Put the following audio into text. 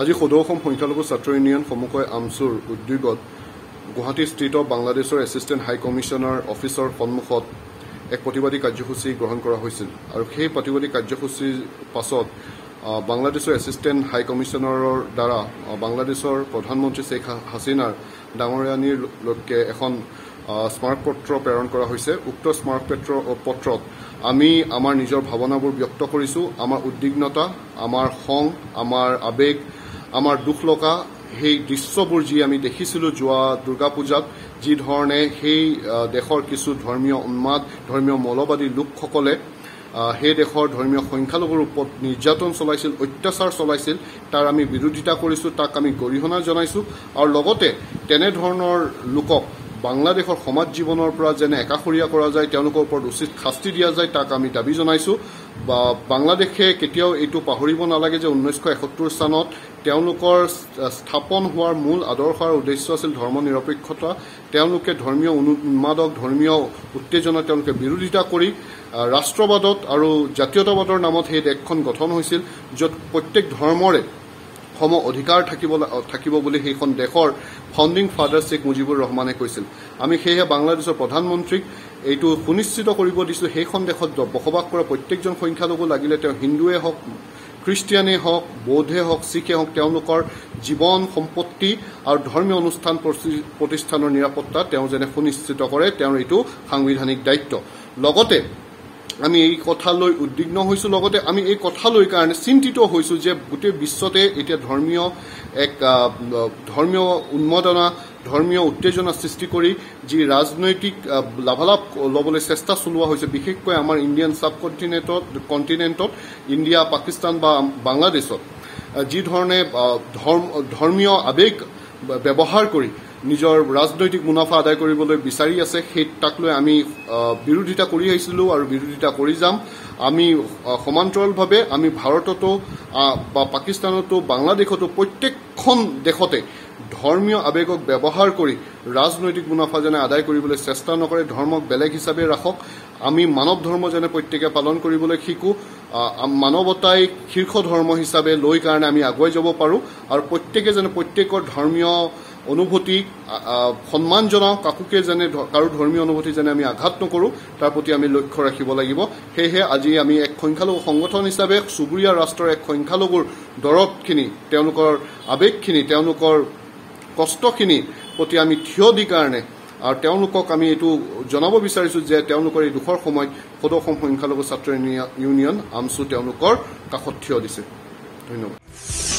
আজি সদৌ অসম সংখ্যালঘু ছাত্ৰ ইউনিয়ন সমুখয় আমচুৰ উদ্যোগত গুৱাহাটীস্থিত বাংলাদেশৰ এছিষ্টেণ্ট হাই কমিছনাৰ অফিচৰ সন্মুখত এক প্ৰতিবাদী কাৰ্যসূচী গ্ৰহণ কৰা হৈছিল। আৰু সেই প্ৰতিবাদী কাৰ্যসূচীৰ পাছত বাংলাদেশৰ এছিষ্টেণ্ট হাই কমিছনাৰৰ দ্বাৰা বাংলাদেশৰ প্ৰধানমন্ত্ৰী শ্বেখ হাছিনাৰ ডাঙৰীয়ানীৰলৈকে এখন আহ, স্মাৰকপত্ৰ প্ৰেৰণ কৰা হৈছে। উক্ত স্মাৰকপত্ৰ পত্ৰত আমি আমাৰ নিজৰ ভাৱনাবোৰ ব্যক্ত কৰিছোঁ। আমাৰ উদ্বিগ্নতা আমাৰ খং আমাৰ আৱেগ আমাৰ দুখ লগা সেই দৃশ্যবোৰ যি আমি দেখিছিলোঁ যোৱা দুৰ্গা পূজাত যি ধৰণে সেই দেশৰ কিছু ধৰ্মীয় উন্মাদ ধৰ্মীয় মৌলবাদী লোকসকলে সেই দেশৰ ধৰ্মীয় সংখ্যালঘুৰ ওপৰত নিৰ্যাতন চলাইছিল অত্যাচাৰ চলাইছিল তাৰ আমি বিৰোধিতা কৰিছোঁ তাক আমি গৰিহণা জনাইছোঁ আৰু লগতে তেনেধৰণৰ লোকক বাংলাদেশৰ সমাজ জীৱনৰ পৰা যেনে একাষৰীয়া কৰা যায় তেওঁলোকৰ ওপৰত উচিত শাস্তি দিয়া যায় তাক আমি দাবী জনাইছোঁ। বাংলাদেশে কেতিয়াও এইটো পাহৰিব নালাগে যে ঊনৈছশ চনত তেওঁলোকৰ স্থাপন হোৱাৰ মূল আদৰ্শ আৰু উদ্দেশ্য আছিল ধৰ্ম নিৰপেক্ষতা তেওঁলোকে ধৰ্মীয় উন্মা- উন্মাদক ধৰ্মীয় উত্তেজনা তেওঁলোকে বিৰোধিতা কৰি ৰাষ্ট্ৰবাদত আৰু জাতীয়তাবাদৰ নামত সেই দেশখন গঠন হৈছিল য'ত প্ৰত্যেক ধৰ্মৰে সম অধিকাৰ থাকিব থাকিব বুলি সেইখন দেশৰ ফাউণ্ডিং ফাদাৰ শ্বেখ মুজিবুৰ ৰহমানে কৈছিল। আমি সেয়েহে বাংলাদেশৰ প্ৰধানমন্ত্ৰীক এইটো সুনিশ্চিত কৰিব দিছোঁ সেইখন দেশত বসবাস কৰা প্ৰত্যেকজন সংখ্যালঘু লাগিলে তেওঁ হিন্দুৱে হওক খ্ৰীষ্টিয়ানেই হওক বৌদ্ধে হওক শিখে হওক তেওঁলোকৰ জীৱন সম্পত্তি আৰু ধৰ্মীয় অনুষ্ঠান প্ৰতি- প্ৰতিষ্ঠানৰ নিৰাপত্তা তেওঁ যেনে সুনিশ্চিত কৰে তেওঁৰ এইটো সাংবিধানিক দায়িত্ব। লগতে আমি এই কথালৈ উদ্বিগ্ন হৈছোঁ। লগতে আমি এই কথালৈ কাৰণে চিন্তিত হৈছোঁ যে গোটেই বিশ্বতে এতিয়া ধৰ্মীয় এক ধৰ্মীয় উন্মাদনা ধৰ্মীয় উত্তেজনা সৃষ্টি কৰি যি ৰাজনৈতিক লাভালাভ ল'বলৈ চেষ্টা চলোৱা হৈছে বিশেষকৈ আমাৰ ইণ্ডিয়ান ছাব কণ্টিনেণ্টত কণ্টিনেণ্টত ইণ্ডিয়া পাকিস্তান বা বাংলাদেশত আহ, যি ধৰণে আহ, ধৰ্ম ধৰ্মীয় আৱেগ ব্যৱহাৰ কৰি নিজৰ ৰাজনৈতিক মুনাফা আদায় কৰিবলৈ বিচাৰি আছে সেই তাক লৈ আমি বিৰোধিতা কৰি আহিছিলোঁ আৰু বিৰোধিতা কৰি যাম। আমি সমান্তৰালভাৱে আমি ভাৰততো বা পাকিস্তানতো বাংলাদেশতো প্ৰত্যেকখন দেশতে ধৰ্মীয় আৱেগক ব্যৱহাৰ কৰি ৰাজনৈতিক মুনাফা যেনে আদায় কৰিবলৈ চেষ্টা নকৰে ধৰ্মক বেলেগ হিচাপে ৰাখক। আমি মানৱ ধৰ্ম যেনে প্ৰত্যেকে পালন কৰিবলৈ শিকোঁ মানৱতাই শীৰ্ষ ধৰ্ম হিচাপে লৈ কাৰণে আমি আগুৱাই যাব পাৰোঁ। আৰু প্ৰত্যেকে যেনে প্ৰত্যেকৰ ধৰ্মীয় অনুভূতি আ- আ, সন্মান জনাওঁ কাকোকে যেনে কাৰো ধৰ্মীয় অনুভূতি যেনে আমি আঘাত নকৰোঁ তাৰ প্ৰতি আমি লক্ষ্য ৰাখিব লাগিব। সেয়েহে আজি আমি এক সংখ্যালঘু সংগঠন হিচাপে চুবুৰীয়া ৰাষ্ট্ৰৰ এক সংখ্যালঘুৰ দৰদখিনি তেওঁলোকৰ আৱেগখিনি তেওঁলোকৰ কষ্টখিনি প্ৰতি আমি থিয় দি কাৰণে আৰু তেওঁলোকক আমি এইটো জনাব বিচাৰিছোঁ যে তেওঁলোকৰ এই দুখৰ সময়ত সদৌ অসম সংখ্যালঘু ছাত্ৰ ইউনিয়ন আমচু তেওঁলোকৰ কাষত থিয় দিছে। ধন্যবাদ।